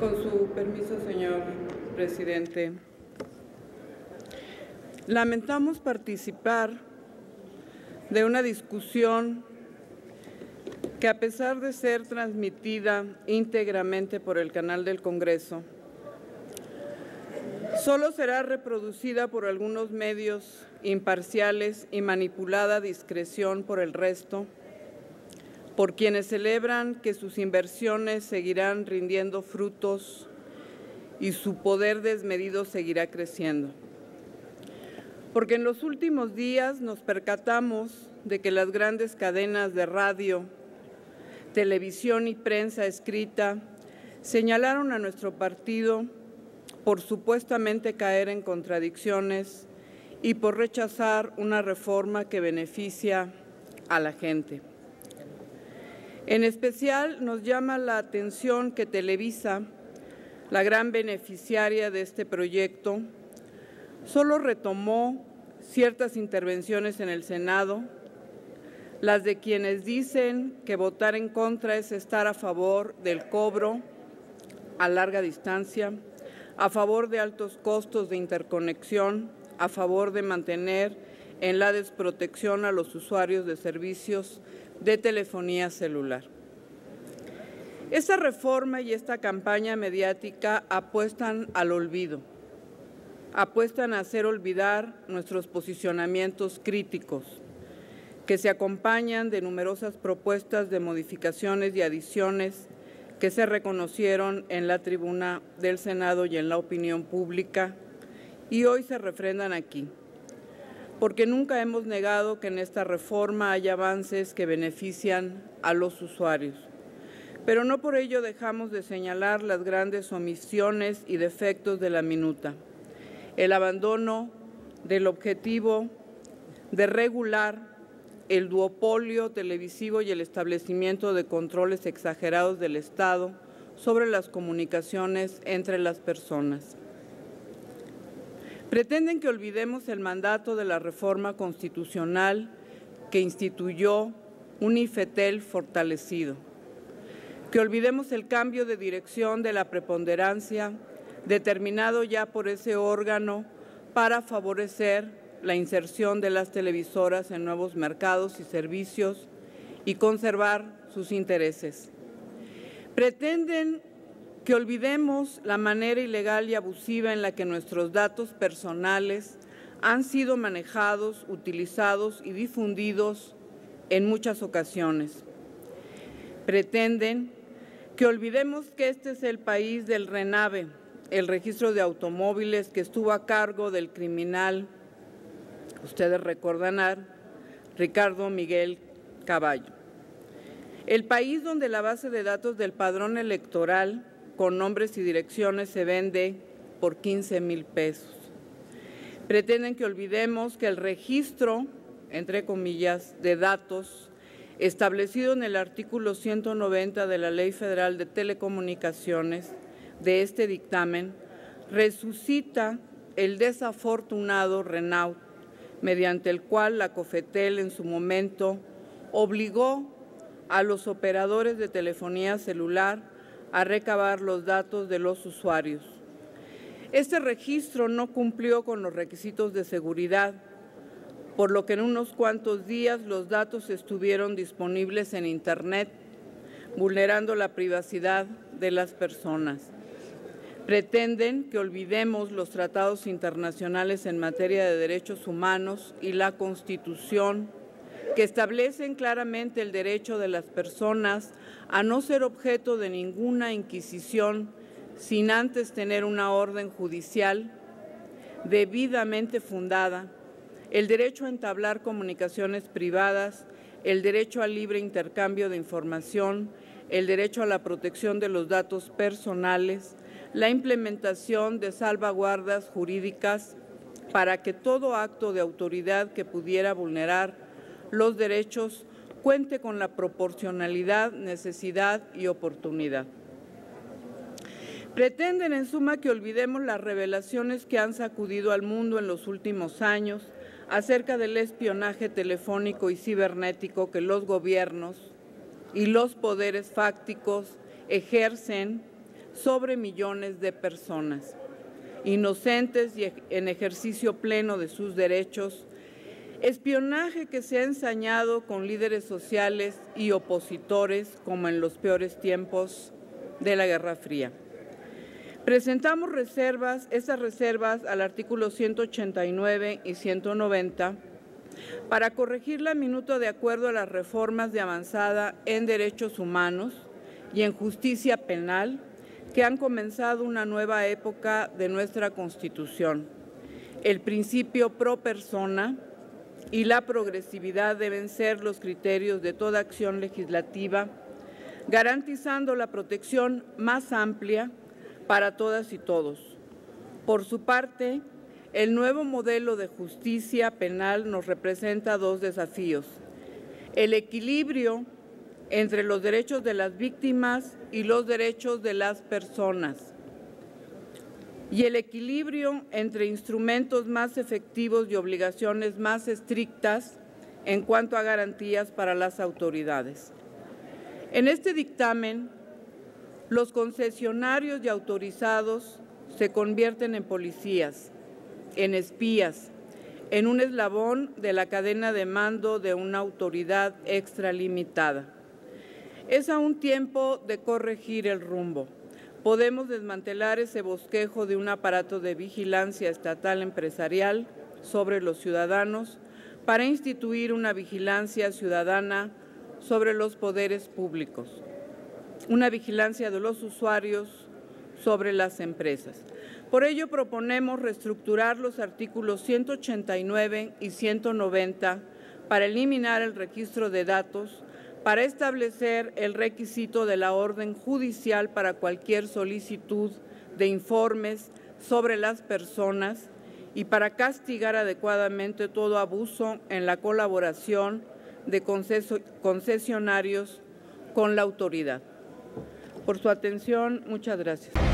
Con su permiso, señor presidente. Lamentamos participar de una discusión que a pesar de ser transmitida íntegramente por el canal del Congreso, solo será reproducida por algunos medios imparciales y manipulada a discreción por el resto, por quienes celebran que sus inversiones seguirán rindiendo frutos y su poder desmedido seguirá creciendo. Porque en los últimos días nos percatamos de que las grandes cadenas de radio, televisión y prensa escrita señalaron a nuestro partido por supuestamente caer en contradicciones y por rechazar una reforma que beneficia a la gente. En especial nos llama la atención que Televisa, la gran beneficiaria de este proyecto, solo retomó ciertas intervenciones en el Senado, las de quienes dicen que votar en contra es estar a favor del cobro a larga distancia, a favor de altos costos de interconexión, a favor de mantener en la desprotección a los usuarios de servicios de telefonía celular. Esta reforma y esta campaña mediática apuestan al olvido, apuestan a hacer olvidar nuestros posicionamientos críticos, que se acompañan de numerosas propuestas de modificaciones y adiciones que se reconocieron en la tribuna del Senado y en la opinión pública y hoy se refrendan aquí, porque nunca hemos negado que en esta reforma hay avances que benefician a los usuarios, pero no por ello dejamos de señalar las grandes omisiones y defectos de la minuta, el abandono del objetivo de regular el duopolio televisivo y el establecimiento de controles exagerados del Estado sobre las comunicaciones entre las personas. Pretenden que olvidemos el mandato de la reforma constitucional que instituyó un IFETEL fortalecido, que olvidemos el cambio de dirección de la preponderancia determinado ya por ese órgano para favorecer la inserción de las televisoras en nuevos mercados y servicios y conservar sus intereses. Pretenden que olvidemos la manera ilegal y abusiva en la que nuestros datos personales han sido manejados, utilizados y difundidos en muchas ocasiones. Pretenden que olvidemos que este es el país del RENAVE, el registro de automóviles que estuvo a cargo del criminal ustedes recordarán, Ricardo Miguel Caballo. El país donde la base de datos del padrón electoral con nombres y direcciones se vende por 15 mil pesos. Pretenden que olvidemos que el registro, entre comillas, de datos establecido en el artículo 190 de la Ley Federal de Telecomunicaciones de este dictamen resucita el desafortunado Renault mediante el cual la COFETEL en su momento obligó a los operadores de telefonía celular a recabar los datos de los usuarios. Este registro no cumplió con los requisitos de seguridad, por lo que en unos cuantos días los datos estuvieron disponibles en Internet, vulnerando la privacidad de las personas pretenden que olvidemos los tratados internacionales en materia de derechos humanos y la Constitución, que establecen claramente el derecho de las personas a no ser objeto de ninguna inquisición sin antes tener una orden judicial debidamente fundada, el derecho a entablar comunicaciones privadas, el derecho al libre intercambio de información, el derecho a la protección de los datos personales, la implementación de salvaguardas jurídicas para que todo acto de autoridad que pudiera vulnerar los derechos cuente con la proporcionalidad, necesidad y oportunidad. Pretenden, en suma, que olvidemos las revelaciones que han sacudido al mundo en los últimos años acerca del espionaje telefónico y cibernético que los gobiernos y los poderes fácticos ejercen sobre millones de personas, inocentes y en ejercicio pleno de sus derechos, espionaje que se ha ensañado con líderes sociales y opositores como en los peores tiempos de la Guerra Fría. Presentamos reservas, esas reservas al artículo 189 y 190 para corregir la minuta de acuerdo a las reformas de avanzada en derechos humanos y en justicia penal que han comenzado una nueva época de nuestra Constitución. El principio pro persona y la progresividad deben ser los criterios de toda acción legislativa, garantizando la protección más amplia para todas y todos. Por su parte, el nuevo modelo de justicia penal nos representa dos desafíos. El equilibrio entre los derechos de las víctimas y los derechos de las personas. Y el equilibrio entre instrumentos más efectivos y obligaciones más estrictas en cuanto a garantías para las autoridades. En este dictamen, los concesionarios y autorizados se convierten en policías, en espías, en un eslabón de la cadena de mando de una autoridad extralimitada. Es aún tiempo de corregir el rumbo. Podemos desmantelar ese bosquejo de un aparato de vigilancia estatal empresarial sobre los ciudadanos para instituir una vigilancia ciudadana sobre los poderes públicos, una vigilancia de los usuarios sobre las empresas. Por ello proponemos reestructurar los artículos 189 y 190 para eliminar el registro de datos, para establecer el requisito de la orden judicial para cualquier solicitud de informes sobre las personas y para castigar adecuadamente todo abuso en la colaboración de concesionarios con la autoridad. Por su atención, muchas gracias.